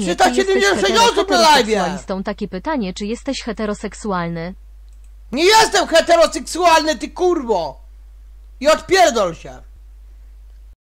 Czy 376 jesteś osób na live! heteroseksualistą? Takie pytanie, czy jesteś heteroseksualny? Nie jestem heteroseksualny, ty kurwo! I odpierdol się!